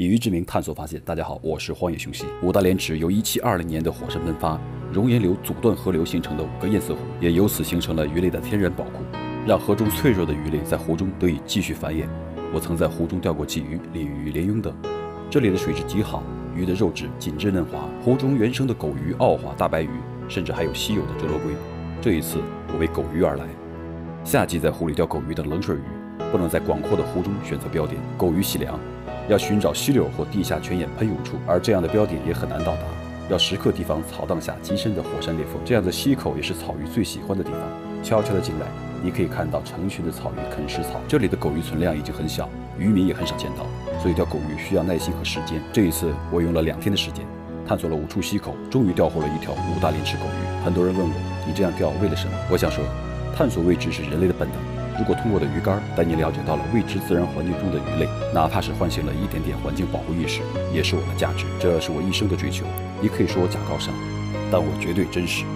以鱼之名探索发现。大家好，我是荒野雄溪。五大连池由1720年的火山喷发、熔岩流阻断河流形成的五个堰塞湖，也由此形成了鱼类的天然宝库，让河中脆弱的鱼类在湖中得以继续繁衍。我曾在湖中钓过鲫鱼、鲤鱼、鲢鳙等，这里的水质极好，鱼的肉质紧致嫩滑。湖中原生的狗鱼、澳华、大白鱼，甚至还有稀有的折罗龟。这一次我为狗鱼而来。夏季在湖里钓狗鱼的冷水鱼，不能在广阔的湖中选择标点。狗鱼喜凉。要寻找溪流或地下泉眼喷涌处，而这样的标点也很难到达。要时刻提防草荡下极深的火山裂缝。这样的溪口也是草鱼最喜欢的地方。悄悄地进来，你可以看到成群的草鱼啃食草。这里的狗鱼存量已经很小，渔民也很少见到，所以钓狗鱼需要耐心和时间。这一次我用了两天的时间，探索了五处溪口，终于钓获了一条五大连池狗鱼。很多人问我，你这样钓为了什么？我想说，探索未知是人类的本能。如果通过的鱼竿带你了解到了未知自然环境中的鱼类，哪怕是唤醒了一点点环境保护意识，也是我的价值。这是我一生的追求。你可以说我假高尚，但我绝对真实。